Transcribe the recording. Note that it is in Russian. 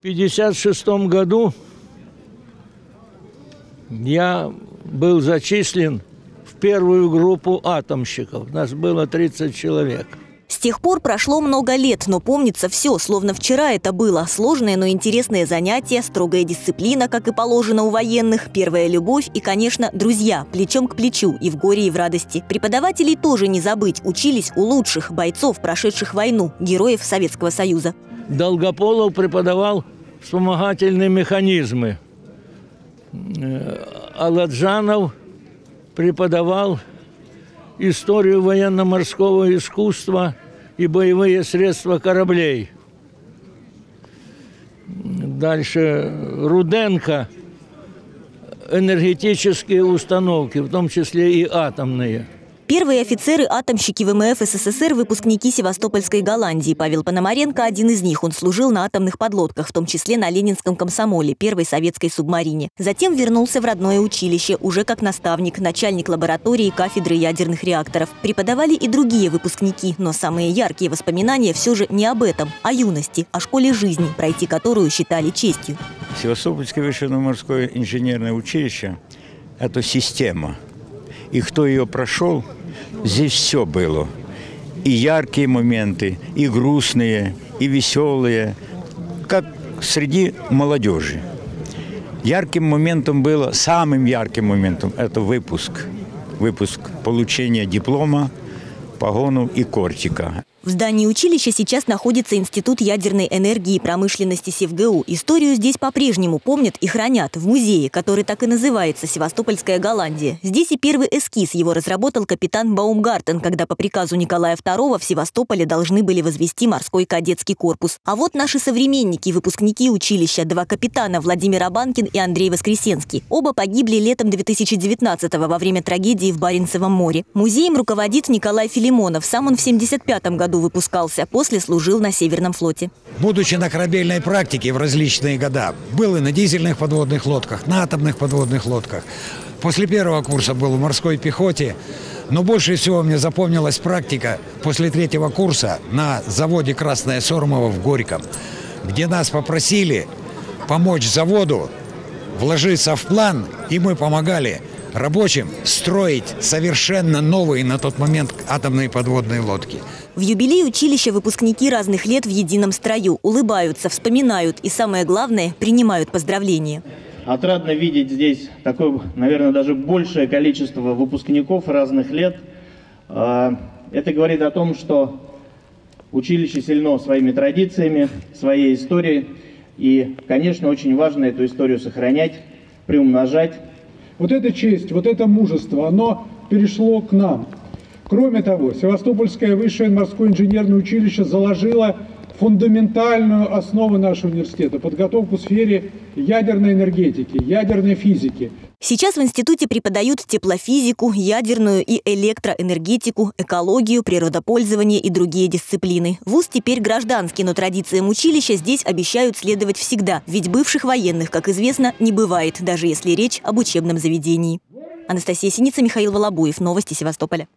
В 1956 году я был зачислен в первую группу атомщиков. Нас было 30 человек. С тех пор прошло много лет, но помнится все, словно вчера это было. Сложное, но интересное занятие, строгая дисциплина, как и положено у военных, первая любовь и, конечно, друзья, плечом к плечу и в горе, и в радости. Преподавателей тоже не забыть, учились у лучших бойцов, прошедших войну, героев Советского Союза. Долгополов преподавал вспомогательные механизмы. Э, Аладжанов преподавал историю военно-морского искусства и боевые средства кораблей. Дальше. Руденко. Энергетические установки, в том числе и атомные – Первые офицеры-атомщики ВМФ СССР – выпускники Севастопольской Голландии. Павел Пономаренко – один из них. Он служил на атомных подлодках, в том числе на Ленинском комсомоле, первой советской субмарине. Затем вернулся в родное училище, уже как наставник, начальник лаборатории кафедры ядерных реакторов. Преподавали и другие выпускники, но самые яркие воспоминания все же не об этом, а юности, о школе жизни, пройти которую считали честью. Севастопольское высшее морское инженерное училище – это система. И кто ее прошел – Здесь все было. И яркие моменты, и грустные, и веселые, как среди молодежи. Ярким моментом было, самым ярким моментом – это выпуск. Выпуск получения диплома, погону и кортика. В здании училища сейчас находится Институт ядерной энергии и промышленности СевГУ. Историю здесь по-прежнему помнят и хранят в музее, который так и называется «Севастопольская Голландия». Здесь и первый эскиз его разработал капитан Баумгартен, когда по приказу Николая II в Севастополе должны были возвести морской кадетский корпус. А вот наши современники, выпускники училища, два капитана Владимир Абанкин и Андрей Воскресенский. Оба погибли летом 2019-го во время трагедии в Баренцевом море. Музеем руководит Николай Филимонов. Сам он в 75 году году выпускался, после служил на Северном флоте. Будучи на корабельной практике в различные года, был и на дизельных подводных лодках, на атомных подводных лодках. После первого курса был в морской пехоте, но больше всего мне запомнилась практика после третьего курса на заводе «Красная Сормова» в Горьком, где нас попросили помочь заводу вложиться в план, и мы помогали рабочим строить совершенно новые на тот момент атомные подводные лодки. В юбилей училища выпускники разных лет в едином строю улыбаются, вспоминают и, самое главное, принимают поздравления. Отрадно видеть здесь такое, наверное, даже большее количество выпускников разных лет. А, это говорит о том, что училище сильно своими традициями, своей историей. И, конечно, очень важно эту историю сохранять, приумножать. Вот эта честь, вот это мужество, оно перешло к нам. Кроме того, Севастопольское высшее морское инженерное училище заложило фундаментальную основу нашего университета – подготовку в сфере ядерной энергетики, ядерной физики. Сейчас в институте преподают теплофизику, ядерную и электроэнергетику, экологию, природопользование и другие дисциплины. Вуз теперь гражданский, но традициям училища здесь обещают следовать всегда, ведь бывших военных, как известно, не бывает, даже если речь об учебном заведении. Анастасия Синица, Михаил Волобуев. Новости Севастополя.